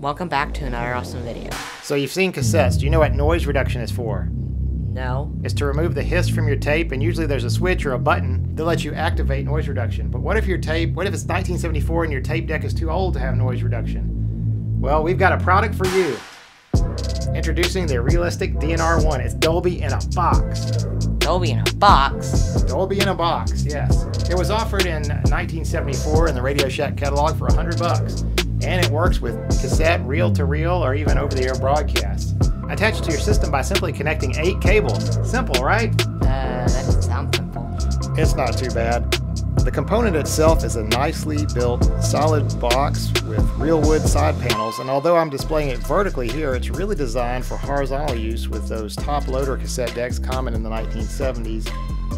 Welcome back to another awesome video. So you've seen cassettes. Do you know what noise reduction is for? No. It's to remove the hiss from your tape, and usually there's a switch or a button that lets you activate noise reduction. But what if your tape, what if it's 1974 and your tape deck is too old to have noise reduction? Well, we've got a product for you. Introducing the Realistic DNR1. It's Dolby in a box. Dolby in a box. Dolby in a box, yes. It was offered in 1974 in the Radio Shack catalog for 100 bucks and it works with cassette, reel to reel, or even over the air broadcast. Attached to your system by simply connecting eight cables. Simple, right? Uh, that doesn't sound simple. It's not too bad. The component itself is a nicely built, solid box with real wood side panels, and although I'm displaying it vertically here, it's really designed for horizontal use with those top loader cassette decks common in the 1970s,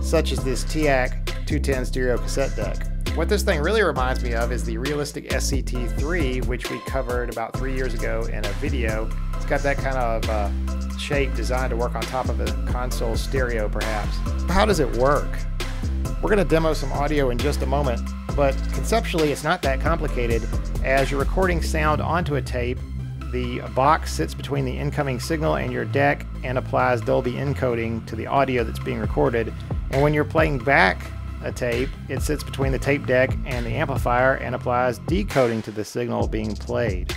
such as this TEAC 210 stereo cassette deck. What this thing really reminds me of is the Realistic SCT3, which we covered about three years ago in a video. It's got that kind of uh, shape designed to work on top of a console stereo, perhaps. How does it work? We're going to demo some audio in just a moment, but conceptually it's not that complicated. As you're recording sound onto a tape, the box sits between the incoming signal and your deck and applies Dolby encoding to the audio that's being recorded. And when you're playing back a tape, it sits between the tape deck and the amplifier and applies decoding to the signal being played.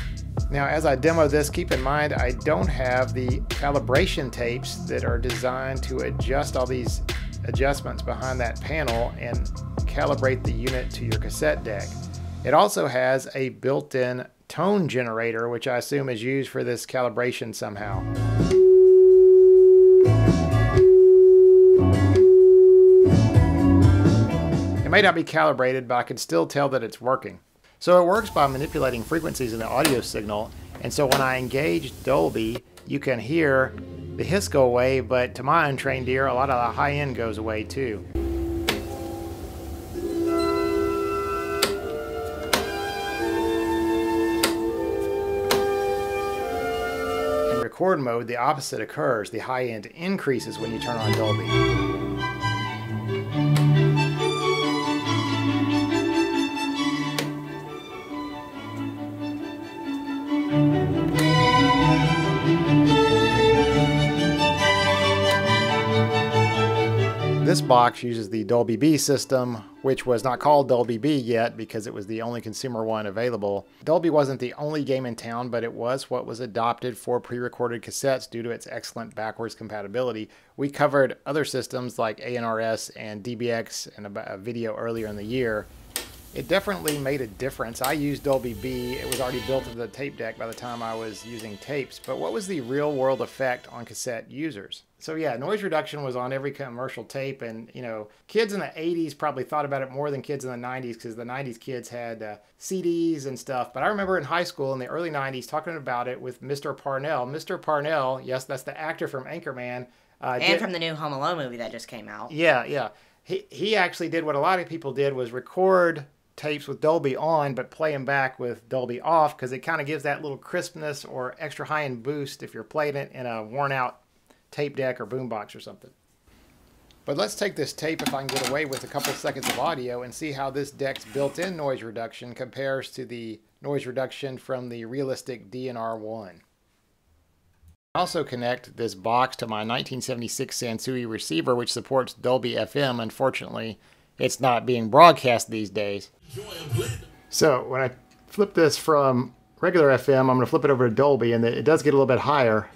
Now, as I demo this, keep in mind I don't have the calibration tapes that are designed to adjust all these adjustments behind that panel and calibrate the unit to your cassette deck. It also has a built-in tone generator, which I assume is used for this calibration somehow. May not be calibrated, but I can still tell that it's working. So it works by manipulating frequencies in the audio signal, and so when I engage Dolby, you can hear the hiss go away, but to my untrained ear, a lot of the high end goes away too. In record mode, the opposite occurs. The high end increases when you turn on Dolby. This box uses the Dolby B system, which was not called Dolby B yet because it was the only consumer one available. Dolby wasn't the only game in town, but it was what was adopted for pre-recorded cassettes due to its excellent backwards compatibility. We covered other systems like ANRS and DBX in a video earlier in the year, it definitely made a difference. I used Dolby B. It was already built into the tape deck by the time I was using tapes. But what was the real world effect on cassette users? So yeah, noise reduction was on every commercial tape, and you know, kids in the '80s probably thought about it more than kids in the '90s because the '90s kids had uh, CDs and stuff. But I remember in high school in the early '90s talking about it with Mr. Parnell. Mr. Parnell, yes, that's the actor from Anchorman, uh, and did, from the new Home Alone movie that just came out. Yeah, yeah. He he actually did what a lot of people did was record tapes with Dolby on, but play them back with Dolby off because it kind of gives that little crispness or extra high end boost if you're playing it in a worn out tape deck or boombox or something. But let's take this tape if I can get away with a couple seconds of audio and see how this deck's built-in noise reduction compares to the noise reduction from the realistic DNR1. I also connect this box to my 1976 Sansui receiver which supports Dolby FM. Unfortunately, it's not being broadcast these days. So when I flip this from regular FM, I'm going to flip it over to Dolby, and it does get a little bit higher.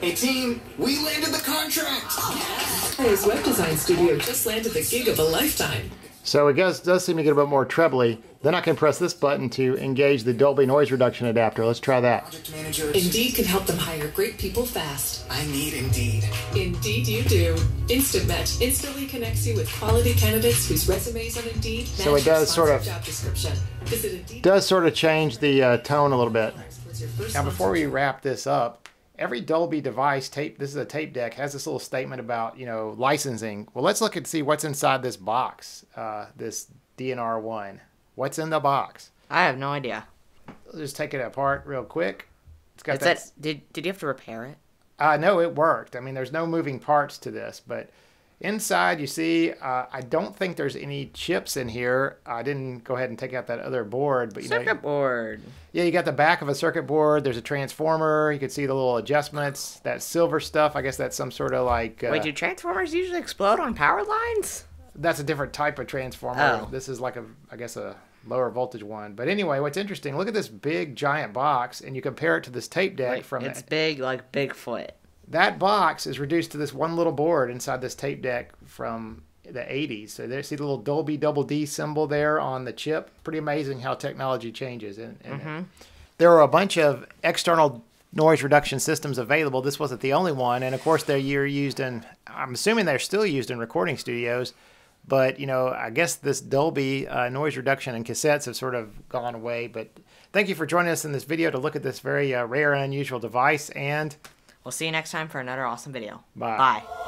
Hey team, we landed the contract! His web design studio just landed the gig of a lifetime. So it does, does seem to get a bit more trebly. Then I can press this button to engage the Dolby noise reduction adapter. Let's try that. Indeed can help them hire great people fast. I need Indeed. Indeed you do. Instant Match instantly connects you with quality candidates whose resumes on Indeed match so it does sort of job description. does sort of change the uh, tone a little bit. Now before we wrap this up, every Dolby device tape, this is a tape deck, has this little statement about, you know, licensing. Well, let's look and see what's inside this box, uh, this DNR1. What's in the box? I have no idea. Let's just take it apart real quick. It's got that, Did, did you have to repair it? Uh, no, it worked. I mean, there's no moving parts to this, but Inside, you see, uh, I don't think there's any chips in here. I didn't go ahead and take out that other board, but you Circuit know, board. yeah, you got the back of a circuit board. There's a transformer. You can see the little adjustments. That silver stuff, I guess that's some sort of like. Uh, Wait, do transformers usually explode on power lines? that's a different type of transformer. Oh. This is like a, I guess a lower voltage one. But anyway, what's interesting? Look at this big giant box, and you compare it to this tape deck Like, from it's it. big like Bigfoot. That box is reduced to this one little board inside this tape deck from the 80s. So there, see the little Dolby Double D symbol there on the chip. Pretty amazing how technology changes. And, and there were a bunch of external noise reduction systems available. This wasn't the only one, and of course they're you're used in. I'm assuming they're still used in recording studios. But you know, I guess this Dolby uh, noise reduction and cassettes have sort of gone away. But thank you for joining us in this video to look at this very uh, rare and unusual device. And We'll see you next time for another awesome video. Bye. Bye.